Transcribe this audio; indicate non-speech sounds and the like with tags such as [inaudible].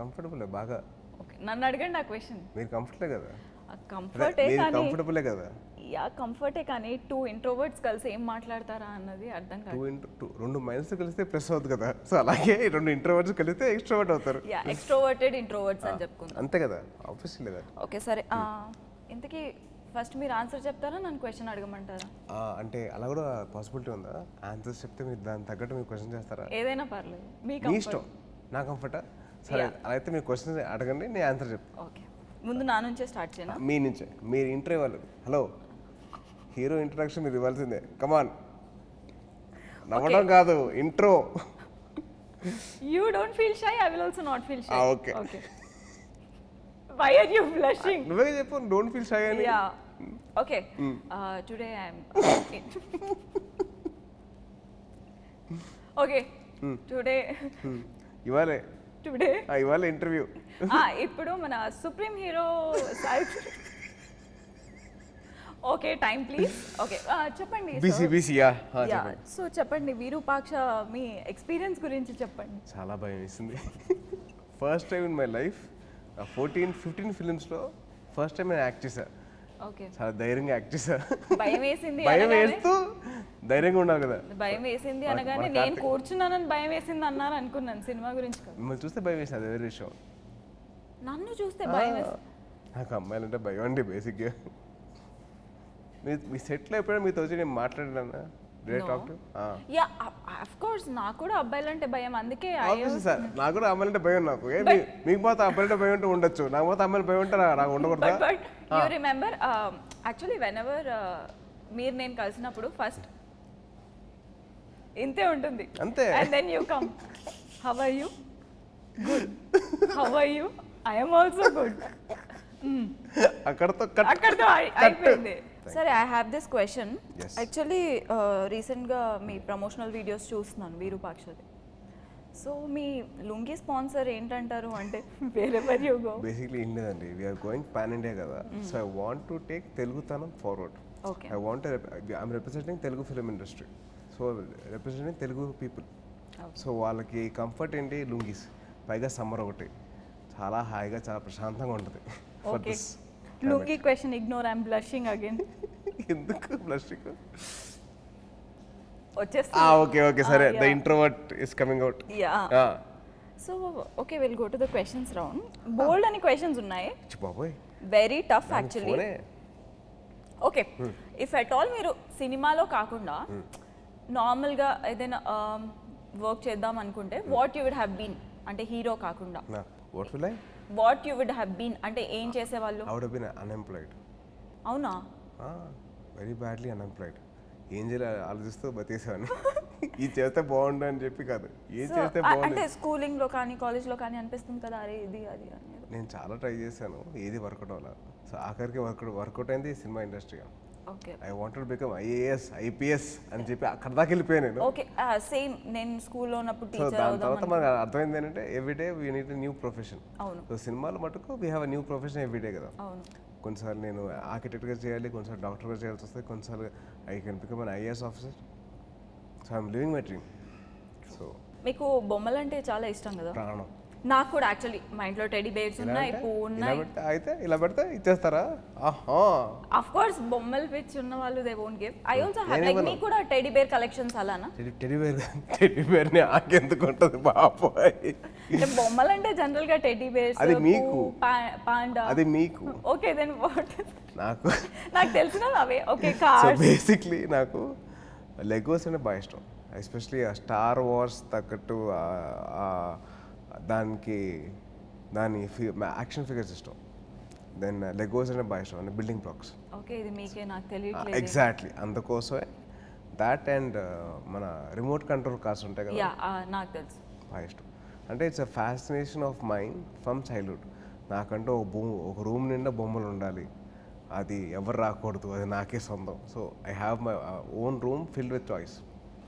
Comfortable బాగా. Okay నన్ను అడగండి ఆ క్వశ్చన్ మీరు కంఫర్టబులే కదా? కంఫర్టే కానీ కంఫర్టబులే కదా? యా కంఫర్టే కానీ టూ ఇంట్రోవర్ట్స్ కలిసి ఏం మాట్లాడతారా అన్నది అర్థం కాదు. టూ రెండు మైనస్ కలిస్తే ప్లస్ అవుతుంది కదా? సో అలాగే రెండు ఇంట్రోవర్డ్స్ కలిస్తే ఎక్స్ట్రోవర్ట్ అవుతారు. యా ఎక్స్ట్రోవర్టెడ్ ఇంట్రోవర్ట్స్ అని చెప్పుకుందాం. అంతే కదా? ఆబ్వియస్లీ కదా ఓకే సరే ఆ, ఇంతకీ ఫస్ట్ మీరు ఆన్సర్ చెప్తారా? నన్ను క్వశ్చన్ అడగమంటారా? అంటే అలా కూడా పాసిబిలిటీ ఉందా? ఆన్సర్స్ చెప్తే మీరు దాని తగ్గట్టు మీరు క్వశ్చన్ చేస్తారా? ఏదైనా పర్లేదు. మీ మీ ఇష్టం. నా కంఫర్టా సరే అలా అయితే మీరు క్వశ్చన్ అడగండి నేను ఆన్సర్ చెప్తాను ఓకే ముందు నా నుంచే స్టార్ట్ చేయనా? మీ నుంచే. మీరు ఇంటర్ ఇవ్వాలి హలో హీరో ఇంట్రడక్షన్ మీరు ఇవ్వాల్సిందే. కమాన్ నవ్వడం కాదు intro you don't feel shy I will also not feel shy okay. Okay why are you blushing నువ్వే చెప్పు డోంట్ ఫీల్ షై అని. Yeah okay today I'm okay today Hmm. [laughs] Today ఇవాళ interview [laughs] ఇప్పుడు మన supreme hero Sai okay time please okay చెప్పండి BC BC yeah. So చెప్పండి. విరూపాక్ష మీ experience గురించి చెప్పండి. చాలా భయం వేసింది. First time in my life fourteen fifteen ఫిల్మ్స్లో first time నేను యాక్ట్ చేశా. ఓకే చాలా ధైర్యంగా యాక్ట్ చేశా. భయం వేసింది భయం వేస్తూ ధైర్యంగా ఉండాలి కదా. భయం వేసింది అనగానే నేను కూర్చున్నానని భయం వేసింది అన్నారు అనుకున్నాను సినిమా గురించి మిమ్మల్ని చూస్తే భయం వేసింది అది వేరే విషయం. నన్ను చూస్తే భయం నాకు అమ్మాయిలంటే భయం అండి బేసిక్గా మీ మీ సెట్లో ఎప్పుడైనా మీతో వచ్చి నేను మాట్లాడినా? యా అఫ్ కోర్స్ నాకు కూడా అబ్బాయిలంటే భయం. అందుకే సార్ నాకు కూడా అమ్మాయిలంటే భయం నాకు. ఏ మీ- మీకు మాత్రం అబ్బాయిలంటే భయం ఉంటే ఉండొచ్చు. నాకు మాత్రం అమ్మాయిలు భయం ఉంటే నా- నాకు ఉండకూడదా? But you remember actually whenever మీరు నేను కలిసినప్పుడు ఫస్ట్ ఇంతే ఉంటుంది. అంతే. And then you come are you good are you also good అక్కడతో అక్కడితో అయి- అయిపోయింది. సరే I have this question. Actually రీసెంట్గా మీ ప్రమోషనల్ వీడియోస్ చూస్తున్నాను వీరూపాక్షది సో మీ లుంగి స్పాన్సర్ ఏంటంటారు? అంటే వేరెవర్ యూ గో బేసిక్లీ ఏం లేదండి వీఆర్ గోయింగ్ పాన్ ఇండియా కదా. So I want to take తెలుగుతనం forward okay I want I'm representing Telugu film industry so representing Telugu people so వాళ్ళకి comfort ఏంటి? లుంగీస్. పైగా సమ్మర్ ఒకటి. చాలా హాయిగా చాలా ప్రశాంతంగా ఉంటుంది. [laughs] Lungi question ignore I'm blushing again ఎందుకు ప్లాస్టిక్ వచ్చేస్తా ఓకే ఓకే సరే. The introvert is coming out yeah so okay will go to the questions round bold అని క్వశ్చన్స్ ఉన్నాయి. బాబోయ్. Very tough actually okay if at all మీరు సినిమాలో కాకుండా నార్మల్గా ఏదైనా వర్క్ చేద్దాం అనుకుంటే what you would have been అంటే హీరో కాకుండా. What will I what you would have been అంటే ఏం చేసేవాళ్ళు? అవుడ్ బీన్ అన్ఎంప్లాయిడ్ అవునా? వెరీ బ్యాడ్లీ అన్ఎంప్లాయిడ్ ఏం చేయాలి? ఆలోచిస్తూ బతేసాను ఇది చేస్తే బాగుండు అని చెప్పి కాదు. ఏం చేస్తే బాగుండు? అంటే స్కూలింగ్లో కానీ కాలేజ్లో కానీ అనిపిస్తుంది కదా అరే ఇది అది నేను చాలా ట్రై చేశాను. ఏది వర్కౌట్ అవ్వాలి? సో ఆఖరికి వర్కౌట్ వర్కౌట్ అయింది cinema industry I wanted become IAS IPS అని చెప్పి అక్కడ దాకా వెళ్ళిపోయాను నేను. ఓకే సేమ్ నేను స్కూల్లో ఉన్నప్పుడు సో టీచర్ దాని తర్వాత మనకు అర్థమైంది ఏంటంటే everyday we need new profession అవును. సో సినిమాలో మటుకు we have new profession everyday కదా. అవును. కొన్నిసార్లు నేను ఆర్కిటెక్ట్గా చేయాలి కొన్నిసార్లు డాక్టర్గా చేయాల్సి వస్తుంది కొన్నిసార్లు I can become an IAS officer so I'm living my dream so మీకు బొమ్మలు అంటే చాలా ఇష్టం కదా? ప్రాణం. నాకు కూడా యాక్చువల్లీ మా ఇంట్లో టెడీ బేర్స్ ఉన్నాయి పువ్వు ఉన్నాయి. అయితే ఇలా పెడితే ఇచ్చేస్తారా? ఆహా. అఫ్ కోర్స్ బొమ్మలు పిచ్చి ఉన్న వాళ్ళు they won't give I also నేను లైక్. మీకు కూడా టెడీ బేర్ కలెక్షన్స్ అలానా? టెడి టెడిబేర్ టెడిబేర్ని ఆకెందుకు ఉంటుంది బాబాయ్? అంటే బొమ్మలు అంటే జనరల్గా టెడీ బేర్స్ అది మీకు. పాండా. అది మీకు. ఓకే దెన్ వాట్ నాకు. నాకు తెలిసిన అవే. ఓకే సో కార్స్ బేసిక్లీ నాకు లెగోస్ అంటే బాగా ఇష్టం. ఎస్పెషలీ ఆ స్టార్ వార్స్ తగ్గట్టు దానికి దాని యాక్షన్ ఫిగర్స్ ఇష్టం. దెన్ లెగోస్ అంటే బాగా ఇష్టం అంటే బిల్డింగ్ బ్లాక్స్ ఓకే ఇది మీకే నాకు తెలియట్లేదు. ఎగ్జాక్ట్లీ అందుకోసమే దాట్ అండ్ మన రిమోట్ కంట్రోల్ కార్స్ ఉంటాయి కదా. యా నాకు తెలుసు. బాగా ఇష్టం. అంటే it's a fascination of mind from childhood నాకంటూ ఒక భూ ఒక రూమ్ నిండా బొమ్మలు ఉండాలి. అది ఎవరు రాకూడదు అది నాకే సొంతం. So I have my own room filled with choice